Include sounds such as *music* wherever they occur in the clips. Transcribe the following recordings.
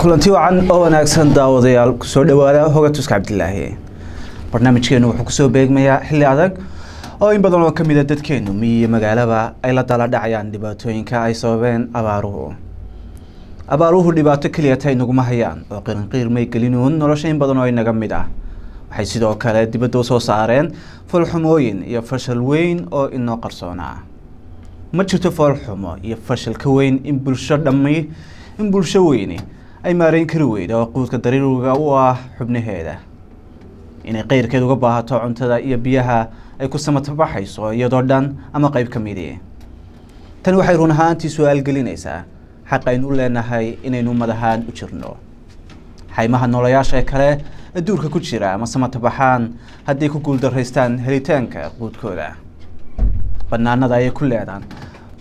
kulanti wacan oo wanaagsan daawadayaal ku soo dhawaada hoga tuska cabdilaahi. Barnaamijkeenu wuxuu ku soo beegmayaa xilli adag oo in badan oo ka mida dadkeenu miyiyo magaalaba ay la dala dhacayaan dhibaatooyinka ay sababeen abaaruhu. Abaaruhu dhibaato keliyata inaguma hayaan oo qirinqiir may gelinuun nolosha in badan oo inaga mid ah. Waxay sidoo kale dibadda u soo saareen foolxumooyin iyo fashal weyn oo inoo qarsoonaa ma jirto foolxumo iyo fashal ka weyn in bulsho dhammi in bulsho weyni ay maareyn kari weyda oo quudka dariiruga u ah xubnaheeda. Inay qeyrkeed uga baahato cuntada iyo biyaha ay ku samatabaxayso iyadoo dhan ama qeyb ka midii tani waxay run ahaantii su'aal gelinaysaa xaq aynu u leenahay inaynu madahaan u jirno. Xaymaha noolayaasha kale ee duurka ku jira ama samatabaxaan hadday ku guuldaraystaan helitaanka quudkooda. Banaanada ayay ku leedaan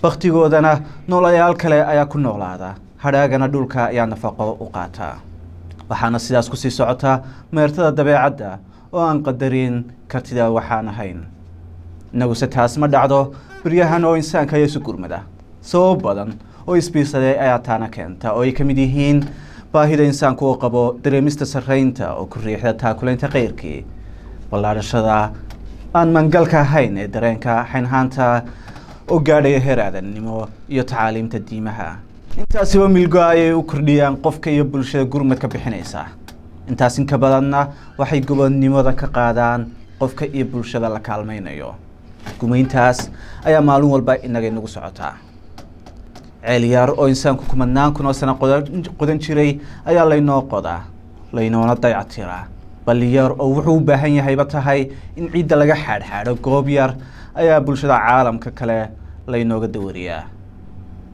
baktigoodana noolayaal kale ayaa ku noolaada hadhaagana dhulka ayaa nafaqo u qaataa waxaana sidaas ku sii socotaa meertada dabeecadda oo aan qadarin kartida waxaan ahayn. Inaguse taas ma dhacdo beryahan oo insaanka isu gurmada. Sabab badan oo isbiirsaday ayaa taana keenta oo ay ka mid yihiin baahida insaanku uu qabo dareemista sarreynta oo ku riixda taakulaynta keyrkii ballaadhashada aan mangalka ahayn ee dareenka xaynhaanta oo gaadhaya heer aadannimo iyo tacaaliimta diimaha intaasiba milgo ayay u kordhiyaan qofka iyo bulshada gurmadka bixinaysa. Intaas inka badanna waxay gobonnimada ka qaadaan qofka iyo bulshada la kaalmaynayo. Gumayntaas ayaa maalin walba inaga inagu socotaa ceelyaar oo insaanku kumadnaan kun oo sano qodan jiray ayaa laynoo qodaa laynoona dayactiraa balliyaar oo wuxuu u baahan yahayba tahay in ciidda laga xaadxaadho goob yar ayaa bulshada caalamka kale laynooga dawariyaa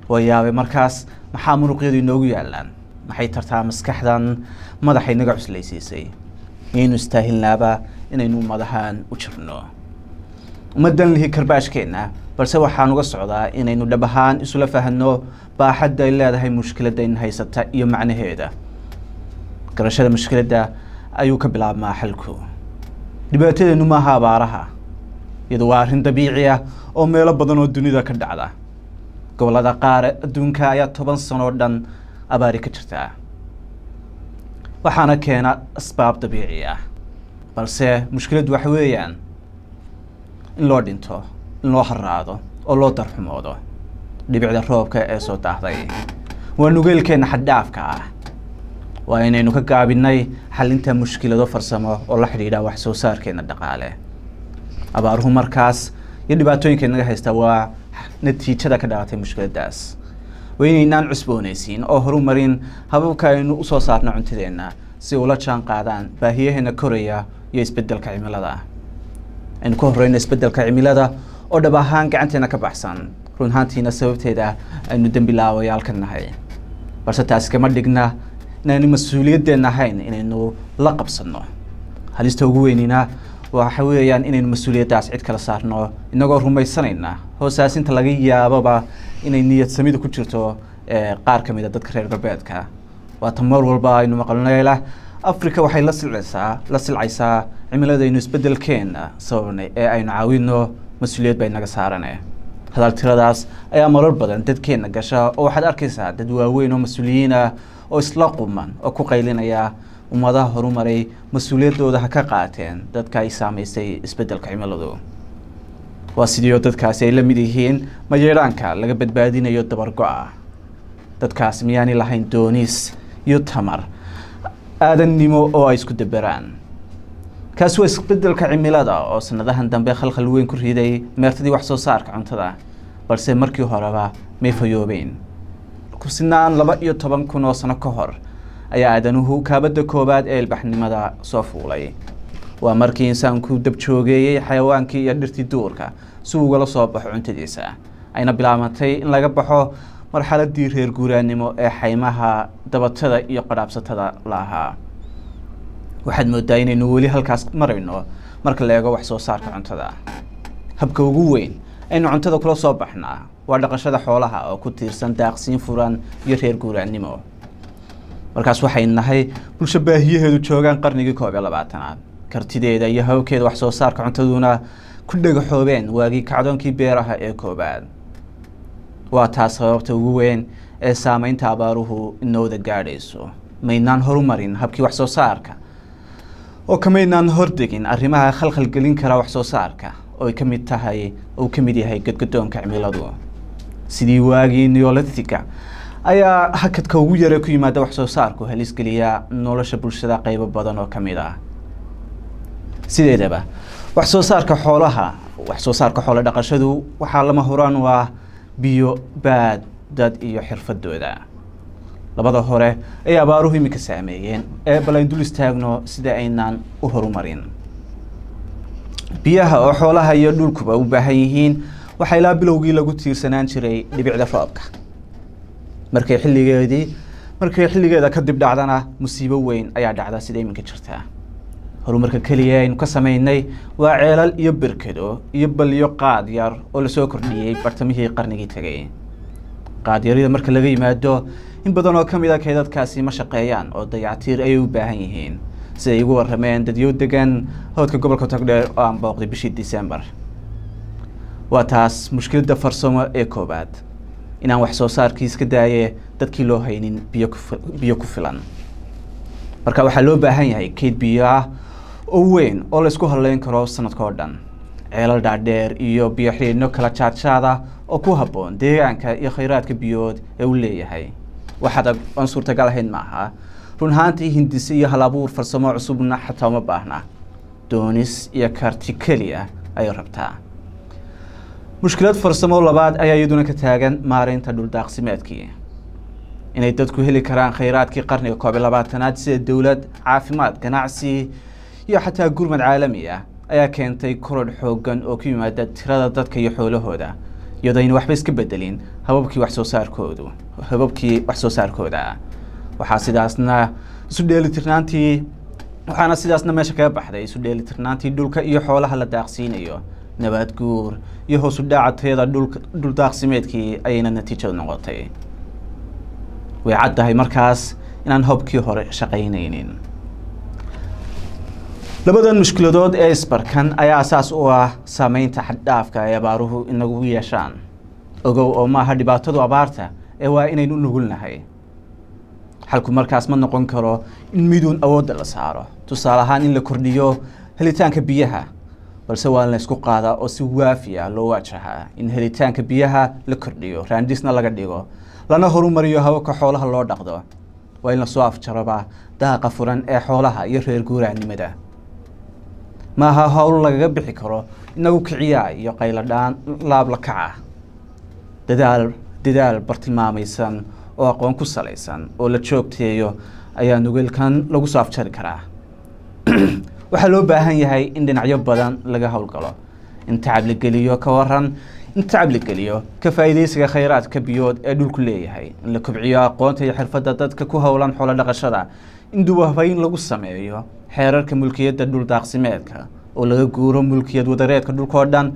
wayaabay. Markaas maxaa muruqyadu inoogu yaalaan maxay tartaa maskaxdan? Madaxa inaga cuslaysiisay. Miyaynu istaahilnaaba inaynu madahaan u jirno. Uma dan lihi karbaashkeenna balse waxaan uga socdaa inaynu dhab ahaan isula fahanno baaxadda ay leedahay mushkiladda in haysata iyo macnaheeda. Garashada mushkiladda ayuu ka bilaabmaa xalku dhibaatadeenu maaha abaaraha iyadu waa arrin dabiici ah oo meelo badan oo dunida ka dhacda gobollada qaar adduunka ayaa toban sanoo dhan abaari ka jirtaa waxaana keena asbaab dabiici ah balse mushkiladdu waxa weeyaan. In loo dhinto in loo haraado oo loo darxumoodo dhibicda roobka ee soo daahday. Waa nugeelkeenna xaddhaafka ah. Waa inaynu ka gaabinay xalinta mushkilado farsamo oo la xidhiidha wax soo saarkeenna dhaqaale. Abaaruhu markaas iyo dhibaatooyinka inaga haysta waa natiijada ka dhalatay mushkiladaas waa inaynaan cusboonaysiin oo horumarin hababka aynu u soo saarno cuntadeenna si ula jaan qaadaan baahiyaheena koraya iyo isbeddelka cimilada aynu ka horeyno isbeddelka cimilada oo dhab ahaan gacanteena ka baxsan run ahaantiina sababteeda aynu dembilaawayaal ka nahay balse taasi kama dhigna inaynu mas'uuliyadeenna ahayn inaynu la qabsanno halista ugu weynina waxa weeyaan inaynu mas'uuliyaddaas cid kala saarno inagoo rumaysanayna hoosaasinta laga yaaboba inay niyad samida ku jirto qaar ka mid a dadka reer galbeedka. Waata mar walba aynu maqalnayla. Africa waxay la silcaysaa la silcaysaa cimiladaynu isbedelkeena sababnay ee aynu caawino mas'uuliyad bay naga saarane. Hadal tiradaas ayaa marar badan dadkeenna gasha oo waxaad arkaysaa dad waaweyn oo mas'uuliyiin ah oo isla quman oo ku qaylinaya ummadaha horumaray mas'uuliyaddooda ha ka qaateen dadka ay saamaysay isbeddelka cimiladu waa sidiioo dadkaasi ay la mid yihiin. Mayeedhaanka laga badbaadinayo dabargo-a dadkaas miyaani lahayn dooniis iyo tamar. Aadannimo oo ay isku daberaan kaasi waa isbeddelka cimilada oo sanadahan dambe khalkhal weyn ku riday meertadii wax soo saarka cuntada. Balse markii horeba may fayoobeyn kursinaan laba iyo toban kun oo sano ka hor ayaa aadanuhu kaabadda koowaad ee ilbaxnimada soo fuulay waa markii insaanku dabjoogeeyey xayawaankii iyo dhirtii duurka. Si ugala soo baxo cuntadiisa. Ayna bilaabantay in laga baxo marxaladii reer guuraannimo ee xaymaha dabatada iyo qadhaabsatada la ahaa waxaad moodaa inaynu weli halkaas marayno marka la eego wax soo saarka cuntada. Habka ugu weyn aynu cuntada kula soo baxnaa waa dhaqashada xoolaha oo ku tiirsan daaqsiin furan iyo reer guuraannimo. Markaas waxay nahay bulsho baahiyaheedu joogaan qarnigii koob iyo labaatanaad kartideeda iyo hawkeeda wax soo saarka cuntaduna ku dhagaxoobeen waagii kacdoonkii beeraha ee koobaad waa taas sababta ugu weyn ee saameynta abaaruhu inooda gaadhayso. Maynaan horumarin habkii wax soo saarka. Oo kamaynaan hordegin arrimaha khalkhalgelin kara wax soo saarka. Oo ay ka mid tahay uu ka mid yahay gadgadoonka cimiladu. Sidii waagii neolithica ayaa hakadka ugu yare ku yimaada wax soo saarku halisgeliya nolosha bulshada qeybo badan oo ka mid ah sideedaba wax soo saarka xoolaha wax soo saarka xoolo dhaqashadu waxaa lama huraan u ah biyo baad dad iyo xirfadooda. Labada hore ay abaaruhu iminka saameeyeen ee bal ayn dul istaagno sida aynaan u horumarin. Biyaha oo xoolaha iyo dhulkuba u baahan yihiin waxaa ilaa bilowgii lagu tiirsanaan jiray dhibicda roobka. Markay xilligeedii markay xilligeeda kadib dhacdana musiibo weyn ayaa dhacda sida iminka jirta horumarka keliya aynu ka sameynay waa ceelal iyo berkedo iyo balyo qaad yar oo la soo kordhiyey bartamihii qarnigii tegay qaadyarida marka laga yimaado in badan oo ka mid a keedadkaasi ma shaqeeyaan oo dayactiir ayay u baahan yihiin. Siday igu warameen dadyo degan howdka gobolka togdheer oo aan booqday bishii december waa taas mushkiladda farsamo ee koowaad. Inaan wax soo saarkii iska daaye dadkii loo haynin biyo ku filan. Marka waxaa loo baahan yahay keyd biyo ah oo weyn oo la isku halleyn karo sanadka oo dhan ceelal dhaadheer iyo biyo xiidhno kala jaadjaada oo ku habboon deegaanka iyo khayraadka biyood ee uu leeyahay. Wax oon suurtagal ahayn maaha run ahaantii hindise iyo hal abuur farsamo cusubna xataa uma baahna. Doonis iyo karti keliya ayay rabtaa. Mushkilad farsamo labaad ayaa iyaduna ka taagan maareynta dhuldaaqsimeedkii. Inay dadku heli karaan khayraadkii qarniga koob iyo labaatanaad sida dowlad caafimaad ganacsi iyo xataa gurmad caalami ah ayaa keentay korodh xoogan oo ku yimaada tirada dadka iyo xoolahooda iyadoo ayna waxba iska bedelin hababkii wax saarkoodu hababkii wax soo saarkooda. Waxaa sidaasna isu dheelitirnaantii waxaana sidaasna meesha kaga baxday isu dheelitirnaantii dhulka iyo xoolaha la daaqsiinayo. Nabaad guur iyo hoos u tayada dhul daaqsimeedkii ayayna natiijadu noqotay. Way caddahay markaas inaan hobkii hore shaqaynaynin labadan mushkiladood ee isbarkan ayaa asaas u ah saameynta xaddhaafka ay abaaruhu inagu yeeshaan. Ogow oo maaha dhibaatadu abaarta ee waa inaynu nugulnahay xalku markaas ma noqon karo in miduun awoodda la saaro. Tusaale ahaan in la kordhiyo helitaanka biyaha balse waa in la isku qaadaa oo si waafi ah loo waajahaa in helitaanka biyaha la kordhiyo raandisna laga dhigo lana horumariyo hababka xoolaha loo dhaqdo. Waa in la soo afjaraba daaqa furan ee xoolaha iyo reer guuraanimada maaha howl lagaga bixi karo inagu kiciyaa iyo qayladhaan laabla kaca dadaal dadaal bartilmaamaysan oo aqoon ku salaysan oo la joogteeyo ayaa nugeelkan lagu soo afjari karaa. *clears throat* Waxaa loo baahan yahay in dhinacyo badan laga howlgalo in tacab la geliyo ka waran in tacab la geliyo ka faa'iidaysiga khayraadka biyood ee dhulku leeyahay. In la kobciyo aqoonta iyo xirfadda dadka ku howlan xoolo dhaqashada in dubahayn lagu sameeyo xeerarka mulkiyadda dhul daaqsimeedka oo laga guuro mulkiyad wadareedka dhulka oo dhan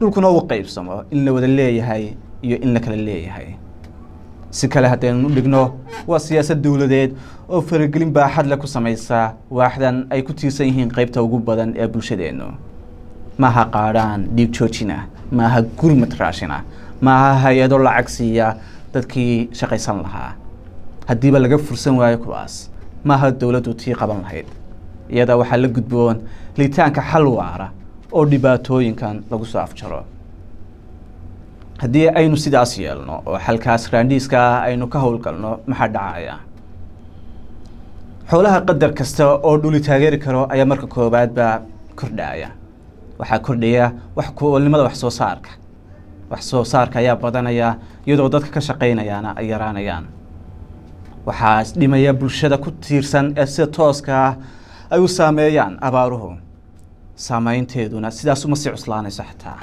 dhulkuna uu qeybsamo in la wada leeyahay iyo in la kala leeyahay. Si kale haddaynu dhigno waa siyaasad dowladeed oo faragelin baaxadle ku samaysa waaxdan ay ku tiirsan yihiin qeybta ugu badan ee bulshadeennu maaha qaadhaan dhiig joojina maaha gurmad raashina maaha hay'ado lacag siiya dadkii shaqaysan lahaa. Haddiiba laga fursan waayo kuwaas maaha dowladdu tii qaban lahayd. Iyada waxaa la gudboon helitaanka xal waara oo dhibaatooyinkan lagu soo afjaro. Haddii aynu sidaas yeelno oo xalkaas raandhiiska ah aynu ka howlgalno maxaa dhacaya? Xoolaha qadar kasta oo dhuli taageeri karo ayaa marka koowaadba kordhaya. Waxaa kordhaya wax ku-oolnimada wax soo saarka. Wax soo saarka ayaa badanaya iyadoo dadka ka shaqaynayaana ay yaraanayaan waxaa isdhimaya bulshada ku tiirsan ee sida tooska ah ay u saameeyaan abaaruhu. Saameynteeduna sidaas uma sii cuslaanayso xataa.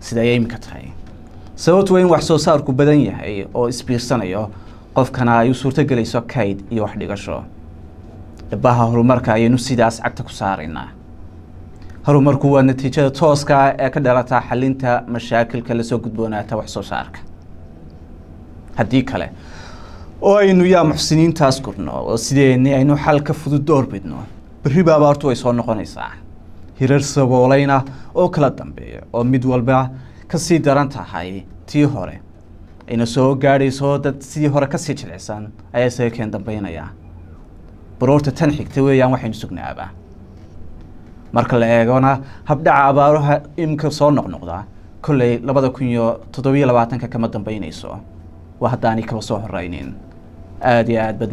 Sida ay iminka tahay. Sababtu waa in wax soo saarku badan yahay oo isbiirsanayo qofkana ay u suurtogelayso kayd iyo wax dhigasho. Dhabaha horumarka ayaynu sidaas cagta ku saaraynaa. Horumarku waa natiijada tooska ah ee ka dhalata xalinta mashaakilka la soo gudboonaata wax soo saarka. Haddii kale oo aynu yaa muxsiniintaas gurno oo sideeni aynu xal ka fudud door bidno. Berriba abaartu way soo noqonaysaa. Hirar saboolayna oo kala dambeeya oo mid walba ka sii daran tahay tii hore. Ayna soo gaadhayso dad sidii hore ka sii jilicsan ayaa isaga keen dambeynaya baroorta tan xigta weeyaan waxaynu sugnaaba marka la eegona habdhaca abaaruha imika soo noqnoqda kolley labada kun iyo toddobiyo labaatanka kama dambeynayso waa haddaanay kaba soo horeynin aada iyo aada bad